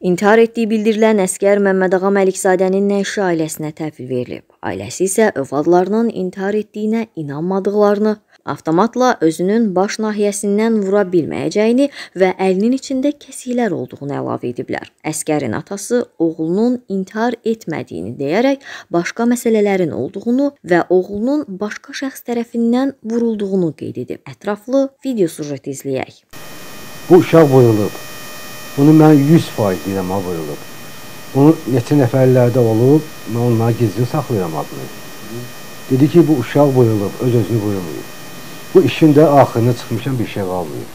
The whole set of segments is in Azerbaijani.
İntihar etdiyi bildirilən əskər Məmmədağa Məlikzadənin nəşi ailəsinə təhvil verilib. Ailəsi isə övladlarının intihar etdiyinə inanmadıqlarını, avtomatla özünün baş nahiyəsindən vura bilməyəcəyini və əlinin içində kəsiklər olduğunu əlavə ediblər. Əskərin atası oğlunun intihar etmədiyini deyərək başqa məsələlərin olduğunu və oğlunun başqa şəxs tərəfindən vurulduğunu qeyd edib. Ətraflı video süjeti izləyək. Bu uşaq vurulub. Bunu mən 100% deyirəm, ha vurulub. Bunu neçə nəfərlərdə olub, mən onları gizlin saxlayıram adını. Dedi ki, bu uşaq vurulub, öz-özünü vurulmayıb. Bu işin də axırına çıxmışam, bir şey qalmayıb.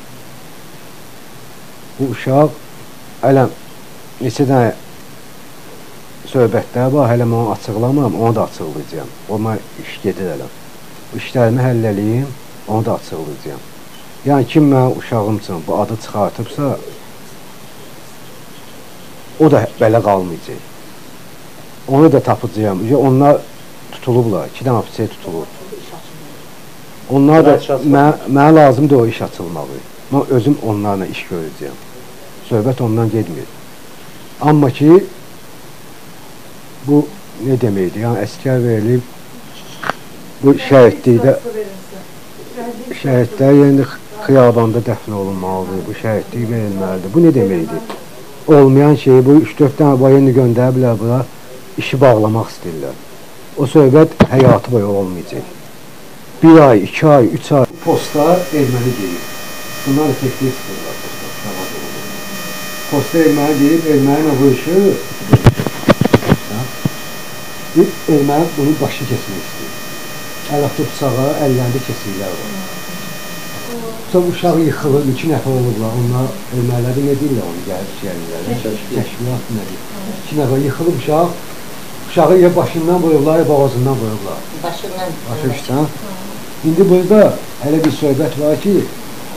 Bu uşaq, hələm, neçə dənə söhbətlər var, hələ mən onu açıqlamam, onu da açıqlayacağam. O mən iş gedir hələm. İşlərimi həll eləyim, onu da açıqlayacağam. Yəni kim mənim uşağım üçün bu adı çıxartıbsa, o da belə qalmayacaq. Onu da tapacağam. Onlar tutulublar, iki dənə ofisiyer tutulub. Onlar da mənə, lazımdır o iş açılmağı. Mən özüm onlarla iş görəcəyəm. Söhbət ondan getmir. Amma ki, bu nə deməkdir? Yəni əskər verilib, bu şəhidlikdə şəhidlər yəni xiyabanda dəfn olunmalıdır, bu şəhidlik verilməlidir. Bu nə deməkdir? Olmayan şeyi bu 3-4 dənə bayını göndəriblər bura, işi bağlamaq istəyirlər. O söhbət həyatı boyu olmayacaq. Bir ay, iki ay, üç ay. Postlar erməni deyil. Bunlar təkdir istəyirlər postlar. Posta erməni deyib, erməni bu işi erməni bunun başı kesmək istəyir. Əl atıb bıçağa, əllərində kesiklər var. Sonra uşaq yıxılır, iki nəfər olublar. Onlar erməniləri nə deyirlər onu gəlib gəlirlər. Kəşfiyyat nədir? İki nəfər yıxılıb uşaq. Uşağı ya başından vurublar, ya boğazından vurublar. Başından. Başa düşsən? İndi burada hələ bir söhbət var ki,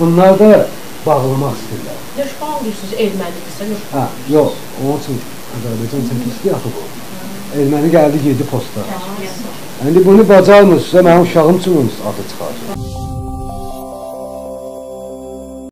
bunlar da bağlamaq istəyirlər. Nüşxan deyirsiniz, ermənidirsə nüşxan. Hə, yox, onun üçün Azərbaycan çəkilişdi axı bu. Erməni gəldi, girdi posta. İndi bunu bacarmırsınızsa mənim uşağım üçün adı çıxır.